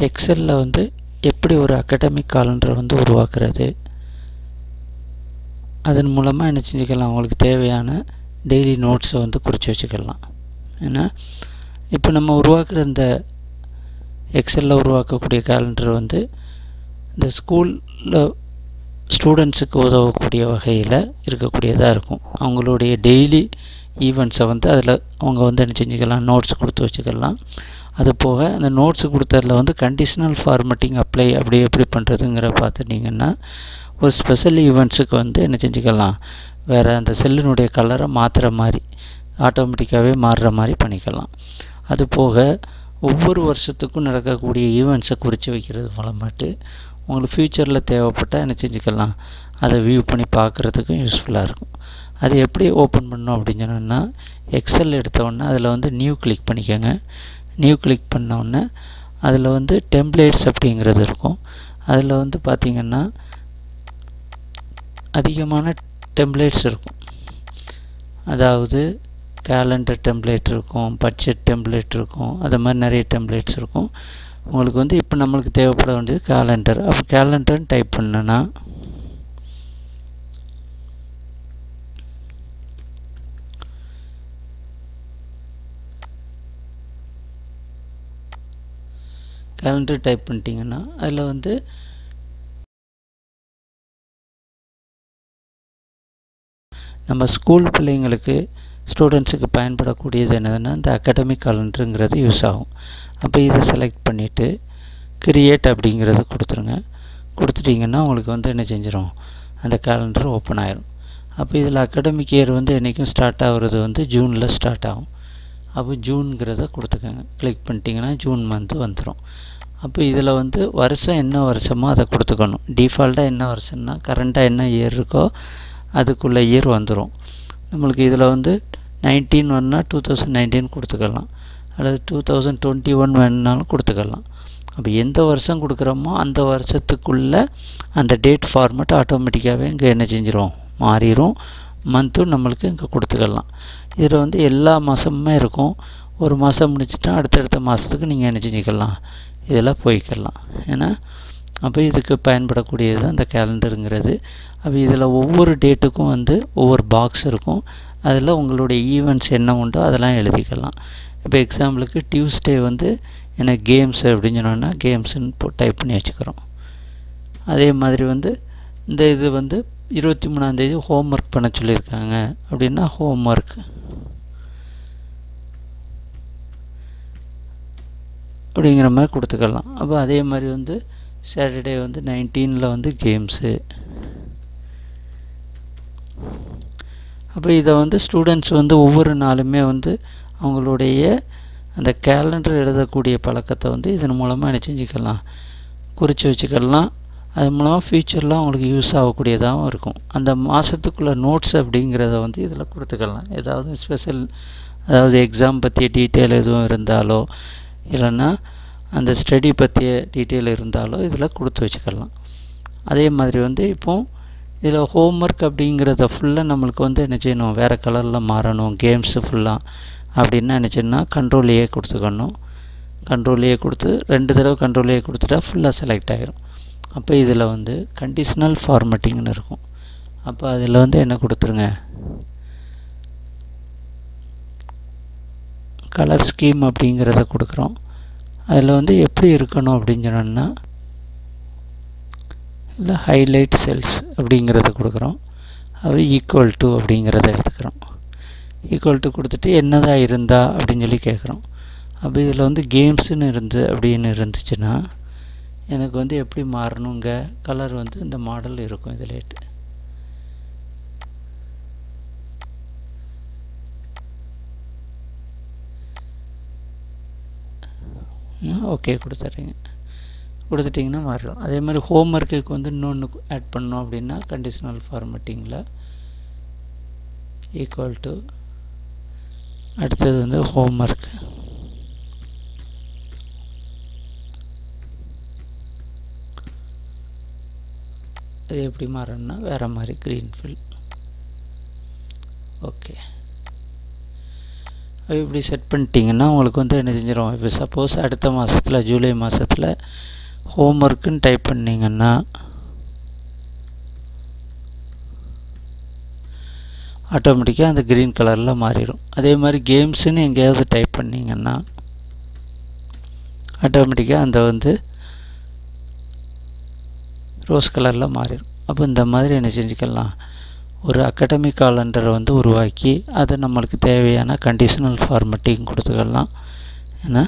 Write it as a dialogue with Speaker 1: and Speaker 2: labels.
Speaker 1: எக்ஸலில் வந்து எப்படி ஒரு அகடமிக் காலண்டரை வந்து உருவாக்குறது? அதன் மூலமாக என்ன செஞ்சுக்கலாம்? அவங்களுக்கு தேவையான டெய்லி நோட்ஸை வந்து குறித்து வச்சுக்கலாம். ஏன்னா இப்போ நம்ம உருவாக்குற இந்த எக்ஸலில் உருவாக்கக்கூடிய கேலண்டர் வந்து இந்த ஸ்கூலில் ஸ்டூடெண்ட்ஸுக்கு உதவக்கூடிய வகையில் இருக்கக்கூடியதாக இருக்கும். அவங்களுடைய டெய்லி ஈவெண்ட்ஸை வந்து அதில் அவங்க வந்து என்ன செஞ்சுக்கலாம்? நோட்ஸ் கொடுத்து வச்சுக்கலாம். அது போக அந்த நோட்ஸ் கொடுத்ததில் வந்து கண்டிஷனல் ஃபார்மேட்டிங் அப்ளை அப்படி எப்படி பண்ணுறதுங்கிற பார்த்துட்டிங்கன்னா ஒரு ஸ்பெஷல் ஈவெண்ட்ஸுக்கு வந்து என்ன செஞ்சுக்கலாம்? வேறு அந்த செல்லினுடைய கலரை மாற்றுற மாதிரி ஆட்டோமேட்டிக்காகவே மாறுற மாதிரி பண்ணிக்கலாம். அது போக ஒவ்வொரு வருஷத்துக்கும் நடக்கக்கூடிய ஈவெண்ட்ஸை குறித்து வைக்கிறது மூலமாட்டு உங்களுக்கு ஃப்யூச்சரில் தேவைப்பட்டால் என்ன செஞ்சுக்கலாம்? அதை வியூ பண்ணி பார்க்குறதுக்கும் யூஸ்ஃபுல்லாக இருக்கும். அது எப்படி ஓப்பன் பண்ணோம் அப்படின்னு சொன்னோன்னா எக்ஸல் எடுத்தோடனே அதில் வந்து நியூ கிளிக் பண்ணிக்கோங்க. நியூ கிளிக் பண்ணோடனே அதில் வந்து டெம்ப்ளேட்ஸ் அப்படிங்கிறது இருக்கும். அதில் வந்து பார்த்திங்கன்னா அதிகமான டெம்ப்ளேட்ஸ் இருக்கும். அதாவது கேலண்டர் டெம்ப்ளேட் இருக்கும் பட்ஜெட் டெம்ப்ளேட் இருக்கும் அது மாதிரி நிறைய டெம்ப்ளேட்ஸ் இருக்கும். உங்களுக்கு வந்து இப்போ நம்மளுக்கு தேவைப்பட வேண்டியது கேலண்டர் அப்போ கேலண்டர்னு டைப் பண்ணேன்னா கேலண்டர் டைப் பண்ணிட்டீங்கன்னா அதில் வந்து நம்ம ஸ்கூல் பிள்ளைங்களுக்கு ஸ்டூடெண்ட்ஸுக்கு பயன்படக்கூடியது என்னதுன்னா இந்த அகாடமிக் காலண்டருங்கிறது யூஸ் ஆகும். அப்போ இதை செலக்ட் பண்ணிவிட்டு கிரியேட் அப்படிங்கிறது கொடுத்துருங்க. கொடுத்துட்டிங்கன்னா உங்களுக்கு வந்து என்ன செஞ்சிடும் அந்த கேலண்டர் ஓப்பன் ஆயிரும். அப்போ இதில் அகாடமிக் இயர் வந்து என்றைக்கும் ஸ்டார்ட் ஆகுறது வந்து ஜூனில் ஸ்டார்ட் ஆகும். அப்போ ஜூனுங்கிறத கொடுத்துக்கோங்க. கிளிக் பண்ணிட்டீங்கன்னா ஜூன் மந்த்து வந்துடும் அப்போ இதில் வந்து வருஷம் என்ன வருஷமோ அதை கொடுத்துக்கணும். டிஃபால்ட்டாக என்ன வருஷம்னா கரண்ட்டாக என்ன இயர் இருக்கோ அதுக்குள்ளே இயர் வந்துடும் நம்மளுக்கு இதில் வந்து நைன்டீன் ஒன்னா டூ தௌசண்ட் நைன்டீன் கொடுத்துக்கலாம். அல்லது டூ தௌசண்ட் டுவெண்ட்டி ஒன் வேணுனாலும் கொடுத்துக்கலாம். அப்போ எந்த வருஷம் கொடுக்குறோமோ அந்த வருஷத்துக்குள்ளே அந்த டேட் ஃபார்மேட் ஆட்டோமேட்டிக்காகவே இங்கே என்ன செஞ்சிடும் மாறிடும் மந்த்தும் நம்மளுக்கு இங்கே கொடுத்துக்கலாம். இதில் வந்து எல்லா மாதமுமே இருக்கும். ஒரு மாதம் முடிச்சுட்டா அடுத்தடுத்த மாதத்துக்கு நீங்கள் என்ன செஞ்சுக்கலாம்? இதெல்லாம் போய்க்கலாம். ஏன்னா அப்போ இதுக்கு பயன்படக்கூடியது தான் இந்த கேலண்டருங்கிறது அப்போ இதில் ஒவ்வொரு டேட்டுக்கும் வந்து ஒவ்வொரு பாக்ஸ் இருக்கும். அதில் உங்களுடைய ஈவெண்ட்ஸ் என்ன உண்டோ அதெல்லாம் எழுதிக்கலாம். இப்போ எக்ஸாம்பிளுக்கு டியூஸ்டே வந்து எனக்கு கேம்ஸ் அப்படின்னு சொன்னோன்னா கேம்ஸுன்னு போ டைப் பண்ணி வச்சுக்கிறோம். அதே மாதிரி வந்து இந்த இது வந்து இருபத்தி மூணாந்தேதி ஹோம் ஒர்க் பண்ண சொல்லியிருக்காங்க. அப்படின்னா ஹோம் ஒர்க் அப்படிங்கிற மாதிரி கொடுத்துக்கலாம். அப்போ அதே மாதிரி வந்து சாட்டர்டே வந்து நைன்டீனில் வந்து கேம்ஸு அப்போ இதை வந்து ஸ்டூடெண்ட்ஸ் வந்து ஒவ்வொரு நாளுமே வந்து அவங்களுடைய அந்த கேலண்டர் எழுதக்கூடிய பழக்கத்தை வந்து இதன் மூலமாக என்ன செஞ்சுக்கலாம் குறித்து வச்சுக்கலாம். அது மூலமாக ஃப்யூச்சரில் அவங்களுக்கு யூஸ் ஆகக்கூடியதாகவும் இருக்கும். அந்த மாதத்துக்குள்ள நோட்ஸ் அப்படிங்கிறத வந்து இதில் கொடுத்துக்கலாம். ஏதாவது ஸ்பெஷல் அதாவது எக்ஸாம் பற்றிய டீட்டெயில் எதுவும் இருந்தாலோ இல்லைன்னா அந்த ஸ்டடி பற்றிய டீட்டெயில் இருந்தாலோ இதில் கொடுத்து வச்சுக்கலாம். அதே மாதிரி வந்து இப்போது இதில் ஹோம் ஒர்க் அப்படிங்கிறத ஃபுல்லாக நம்மளுக்கு வந்து என்ன செய்யணும்? வேறு கலரில் மாறணும். கேம்ஸு ஃபுல்லாக அப்படின்னா என்ன செய்யணும்னா கண்ட்ரோல்லையே கொடுத்துக்கணும். கண்ட்ரோலையே கொடுத்து ரெண்டு தடவை கண்ட்ரோலையே கொடுத்துட்டா ஃபுல்லாக செலக்ட் ஆகிரும் அப்போ இதில் வந்து கண்டிஷ்னல் ஃபார்மேட்டிங்னு இருக்கும். அப்போ அதில் வந்து என்ன கொடுத்துருங்க? கலர் ஸ்கீம் அப்படிங்கிறத கொடுக்குறோம். அதில் வந்து எப்படி இருக்கணும் அப்படின்னு சொன்னோன்னா இல்லை ஹைலைட் செல்ஸ் அப்படிங்கிறத கொடுக்குறோம். அது ஈக்குவல் டு அப்படிங்கிறத எடுத்துக்கிறோம். ஈக்குவல் டு கொடுத்துட்டு என்னதான் இருந்தா அப்படின்னு சொல்லி கேட்குறோம் அப்போ இதில் வந்து கேம்ஸுன்னு இருந்து அப்படின்னு இருந்துச்சுன்னா எனக்கு வந்து எப்படி மாறணுங்க? கலர் வந்து இந்த மாடல் இருக்கும் இதிலேட்டு ஓகே கொடுத்துட்றீங்க. கொடுத்துட்டிங்கன்னா மாறிடும். அதே மாதிரி ஹோம் ஒர்க்குக்கு வந்து இன்னொன்று ஆட் பண்ணோம் அப்படின்னா கண்டிஷனல் ஃபார்மேட்டிங்கில் ஈக்குவல் டு அடுத்தது வந்து ஹோம் ஒர்க் இது எப்படி மாறணும்னா வேறு மாதிரி க்ரீன் ஃபில் ஓகே இப்படி செட் பண்ணிட்டீங்கன்னா உங்களுக்கு வந்து என்ன செஞ்சிடும் இப்போ சப்போஸ் அடுத்த மாதத்தில் ஜூலை மாதத்தில் ஹோம்ஒர்க்குன்னு டைப் பண்ணிங்கன்னா ஆட்டோமேட்டிக்காக அந்த க்ரீன் கலரில் மாறிடும் அதே மாதிரி கேம்ஸுன்னு எங்கேயாவது டைப் பண்ணிங்கன்னா ஆட்டோமேட்டிக்காக அந்த வந்து ரோஸ் கலரில் மாறிடும் அப்போ இந்த மாதிரி என்ன செஞ்சுக்கலாம்? ஒரு அகாடமி காலண்டரை வந்து உருவாக்கி அதை நம்மளுக்கு தேவையான கண்டிஷனல் ஃபார்மேட்டிங் கொடுத்துக்கலாம். ஏன்னா